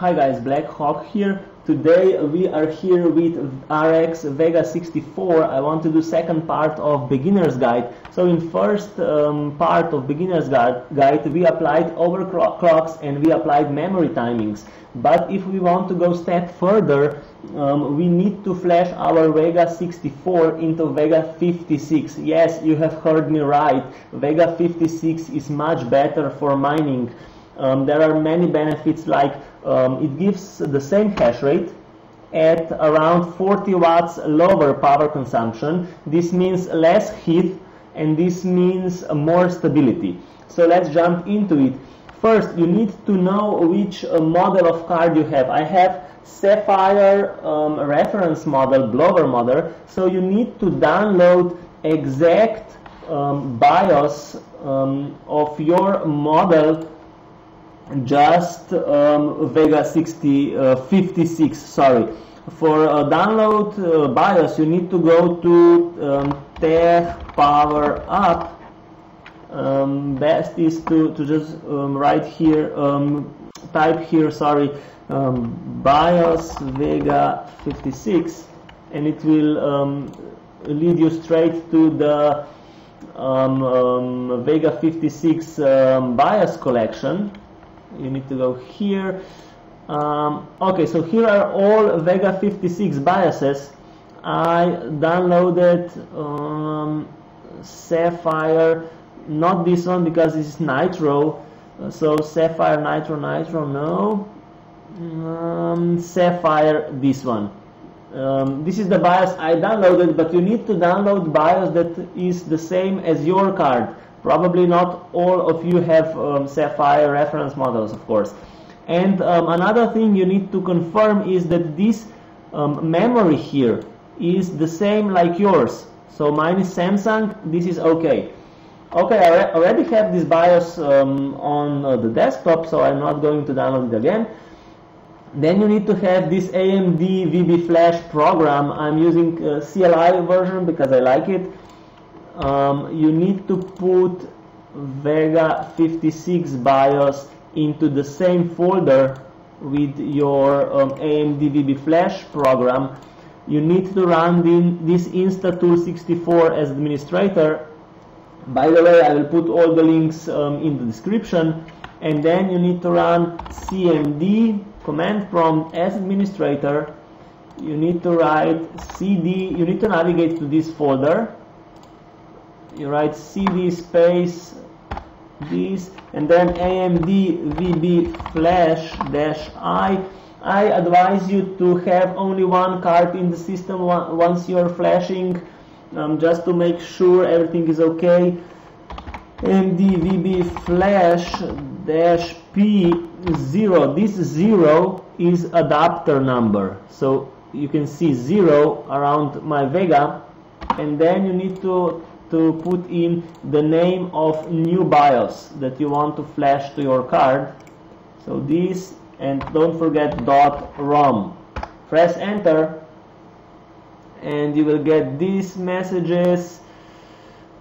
Hi guys, Black Hawk here. Today we are here with RX Vega 64. I want to do second part of beginner's guide. So in first um, part of beginner's guide we applied overclocks and we applied memory timings. But if we want to go step further, um, we need to flash our Vega 64 into Vega 56. Yes, you have heard me right. Vega 56 is much better for mining. Um, there are many benefits like um, it gives the same hash rate at around 40 watts lower power consumption. This means less heat and this means more stability. So let's jump into it. First, you need to know which uh, model of card you have. I have Sapphire um, reference model, Blower model, so you need to download exact um, BIOS um, of your model just um, Vega 60, uh, 56, sorry. For download uh, BIOS, you need to go to um, Tech Power Up. Um, best is to, to just um, write here, um, type here, sorry, um, BIOS Vega 56, and it will um, lead you straight to the Vega 56 BIOS collection you need to go here. Um, okay so here are all Vega 56 BIOSes. I downloaded um, Sapphire not this one because this is Nitro. Uh, so Sapphire Nitro Nitro no. Um, Sapphire this one. Um, this is the BIOS I downloaded but you need to download BIOS that is the same as your card Probably not all of you have um, Sapphire reference models, of course. And um, another thing you need to confirm is that this um, memory here is the same like yours. So mine is Samsung, this is okay. Okay, I already have this BIOS um, on uh, the desktop, so I'm not going to download it again. Then you need to have this AMD VB Flash program. I'm using uh, CLI version because I like it um, you need to put Vega 56 BIOS into the same folder with your um, AMD VB Flash program. You need to run this Insta-Tool64 as administrator. By the way, I will put all the links um, in the description. And then you need to run cmd command prompt as administrator. You need to write cd, you need to navigate to this folder you write cd space this and then AMD VB flash dash I. I advise you to have only one card in the system once you're flashing um, just to make sure everything is okay. AMD VB flash dash P0 this 0 is adapter number. So you can see 0 around my Vega. And then you need to to put in the name of new BIOS that you want to flash to your card. So this and don't forget dot .rom. Press enter and you will get these messages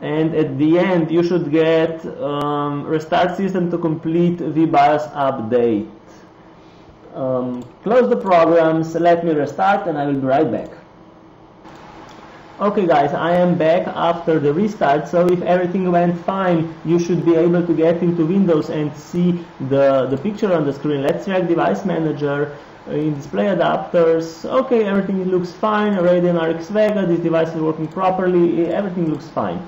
and at the end you should get um, restart system to complete VBIOS update. Um, close the programs, let me restart and I will be right back. Okay guys, I am back after the restart, so if everything went fine, you should be able to get into Windows and see the, the picture on the screen. Let's check Device Manager, in display adapters, okay, everything looks fine, Radeon RX Vega, this device is working properly, everything looks fine.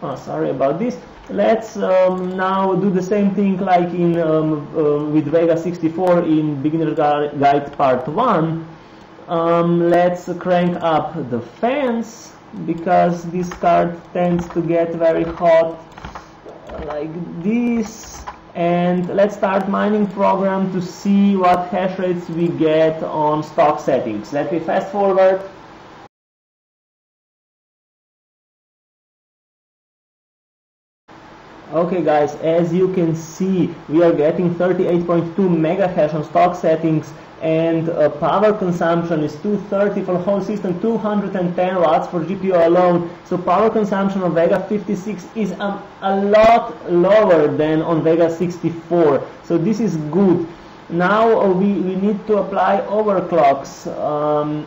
Oh, sorry about this. Let's um, now do the same thing like in um, uh, with Vega 64 in Beginner Guide Part 1 um, let's crank up the fans because this card tends to get very hot like this. And let's start mining program to see what hash rates we get on stock settings. Let me fast forward Okay guys, as you can see, we are getting 38.2 mega hash on stock settings and uh, power consumption is 230 for the whole system, 210 watts for GPU alone. So power consumption on Vega 56 is um, a lot lower than on Vega 64. So this is good. now we, we need to apply overclocks um,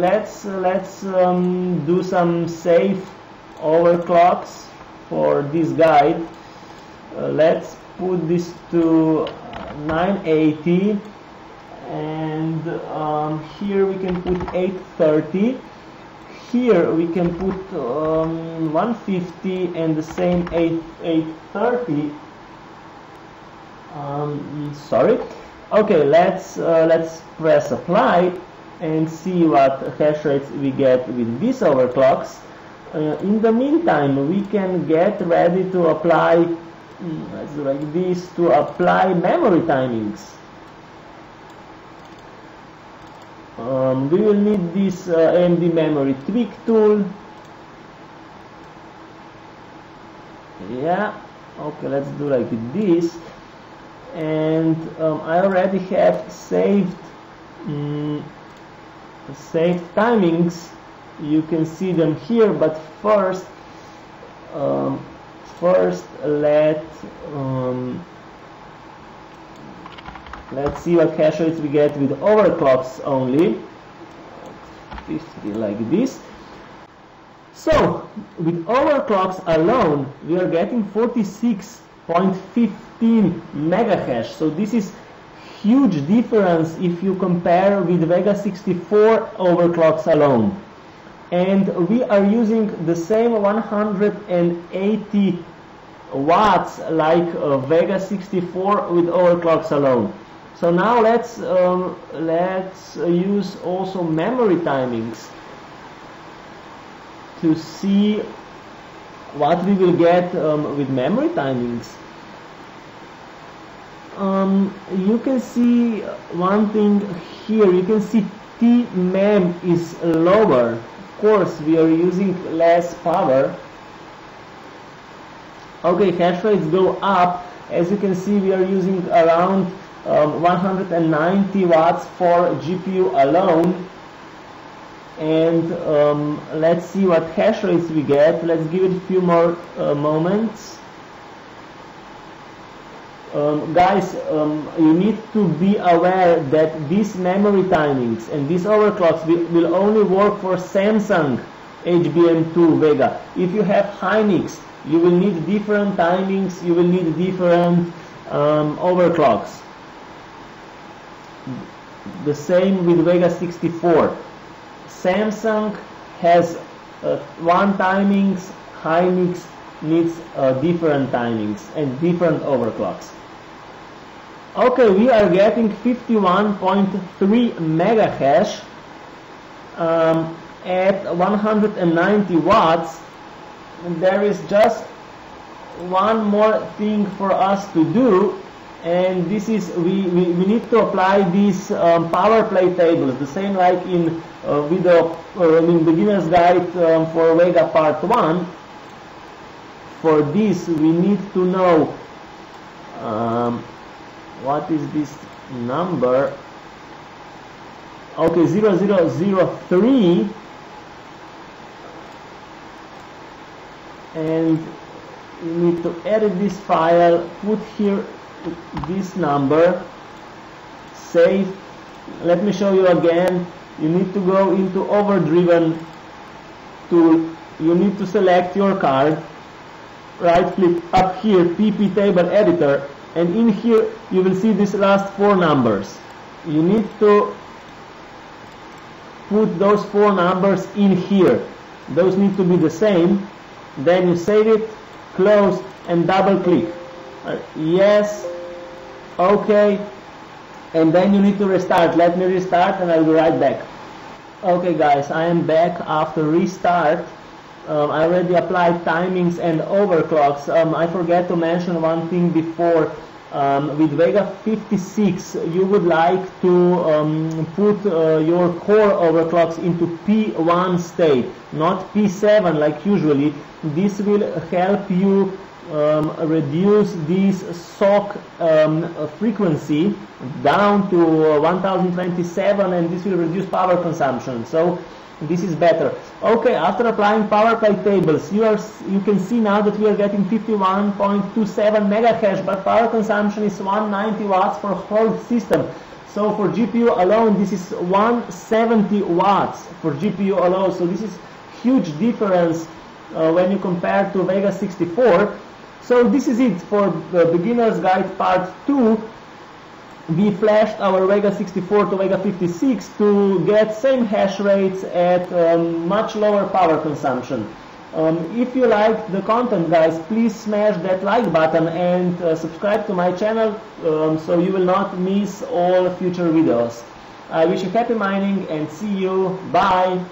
let's let's um, do some safe overclocks for this guide uh, let's put this to 980 and um, here we can put 830 here we can put um, 150 and the same 8, 830 um, sorry. Okay let's uh, let's press apply and see what hash rates we get with these overclocks in the meantime we can get ready to apply mm, like this to apply memory timings. Um, we will need this uh, AMD memory tweak tool. Yeah okay let's do like this. And um, I already have saved um, saved timings you can see them here but first um, first let um, let's see what hash rates we get with overclocks only. 50 like this. So with overclocks alone we are getting 46.15 megahash so this is huge difference if you compare with Vega 64 overclocks alone and we are using the same 180 watts like uh, Vega 64 with overclocks alone so now let's um, let's use also memory timings to see what we will get um, with memory timings. Um, you can see one thing here, you can see T-mem is lower. Course, we are using less power. Okay, hash rates go up. As you can see, we are using around um, 190 watts for GPU alone and um, let's see what hash rates we get let's give it a few more uh, moments um, guys um, you need to be aware that these memory timings and these overclocks will, will only work for Samsung HBM2 Vega if you have Hynix you will need different timings you will need different um, overclocks the same with Vega 64. Samsung has uh, one timings, Hynix needs uh, different timings and different overclocks. Okay, we are getting 51.3 mega hash um, at 190 watts. And there is just one more thing for us to do and this is we, we, we need to apply these um, power play tables the same like in uh, video uh, in beginner's guide um, for Vega part 1 for this we need to know um, what is this number? Okay 0003 and you need to edit this file put here this number. Save. Let me show you again. You need to go into overdriven tool. You need to select your card. Right click up here pp table editor and in here you will see these last four numbers. You need to put those four numbers in here. Those need to be the same. Then you save it close and double click. Uh, yes okay. And then you need to restart. Let me restart and I'll be right back. Okay guys I am back after restart um, I already applied timings and overclocks um, I forget to mention one thing before um, with Vega 56 you would like to um, put uh, your core overclocks into P1 state not P7 like usually this will help you um, reduce this SOC um, frequency down to 1027 and this will reduce power consumption. So this is better. Okay, after applying power play tables, you are you can see now that we are getting 51.27 mega hash, but power consumption is 190 watts for whole system. So for GPU alone, this is 170 watts for GPU alone. So this is huge difference uh, when you compare to Vega 64. So this is it for the beginner's guide part 2 we flashed our Vega 64 to Vega 56 to get same hash rates at um, much lower power consumption. Um, if you like the content guys, please smash that like button and uh, subscribe to my channel um, so you will not miss all future videos. I wish you happy mining and see you. Bye!